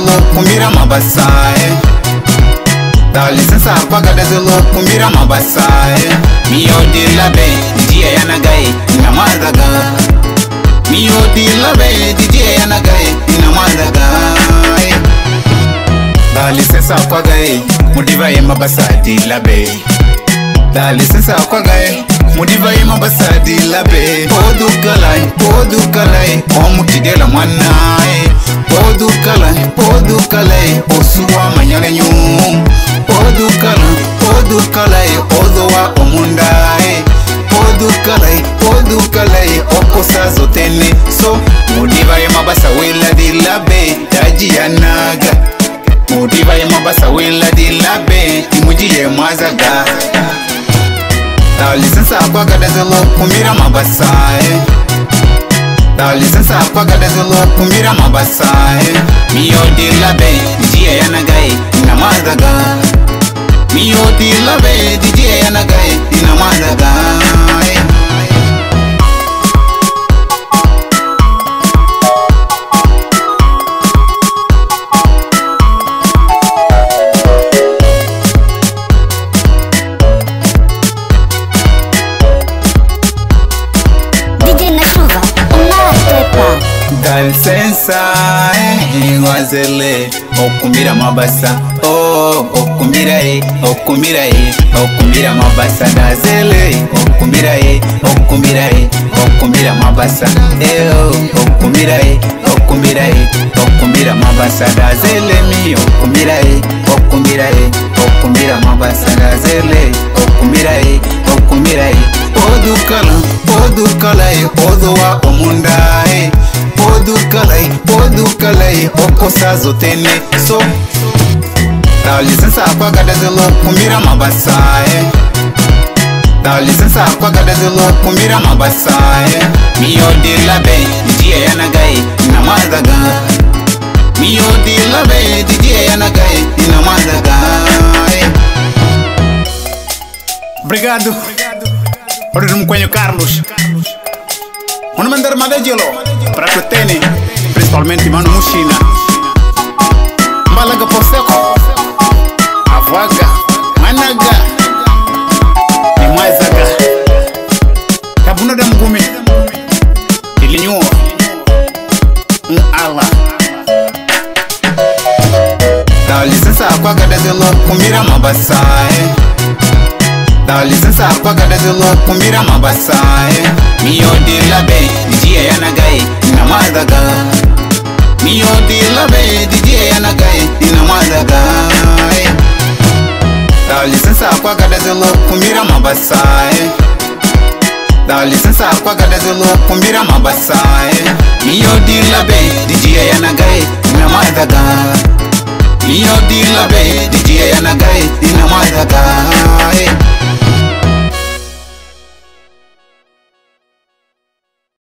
lisansa kwagadazelo kumbira mabasa eh. da lisansa kwagadazelo kumbira mabasa eh. miyodi labe didiye yanagaye inamadaga miyodi labe didiye yanagaye inamadaga eh. da lisansa kwagaye mudiva ye mabasa di தலிசன் சாக்கொகை முடிவை மபசதி லபே போது கலை போது கலை ஓமுட்டிடல மன்னாய் போது கலை போது கலை ஒசுவா மயனையும் போது கலை போது so mudiva ye mabasa weladilabe taji ya mabasa weladilabe imuji mwazaga. Kwagadazelo kumbira mabasa eh. miyodi labe didiye yanagaye inamadaga miyodi labe didiye yanagaye kansensa inkozele okumira mabasa oh okumira e okumira e okumira mabasa dazele okumira e okumira e okumira mabasa e okumira e okumira e okumira mabasa dazele mi okumira e okumira e okumira mabasa dazele okumira e okumira e odukala odukala kalai ozowa omundae podu kalai podu kalai okosa tene so dá licença com a gada de louco mira mabassae dá licença com a gada de louco mira odila bem dia yana gai na madaga me odila be dia yana gai na madaga Obrigado. Obrigado. Obrigado. Obrigado. Carlos. Carlos. Ono mandar madajelo prakotene principalmente mano mushina Mbalaga pofeko avaga managa nimwazaga tabuno da mgume ilinyuo mu ala. Dali sasa akwaga Comira kumira mabasae lisensa pakadazelo kumbira mabasae eh. miyodirlabe dijiyeyanagai inamadhaga miyodirlabe dijiyeyanagai inamadhagae eh. dá licença com a gadazelo kumbira mabasae eh. dá licença com a gadazelo kumbira mabasae miyodirlabe dijiyeyanagai inamadhaga miyodirlabe dijiyeyanagai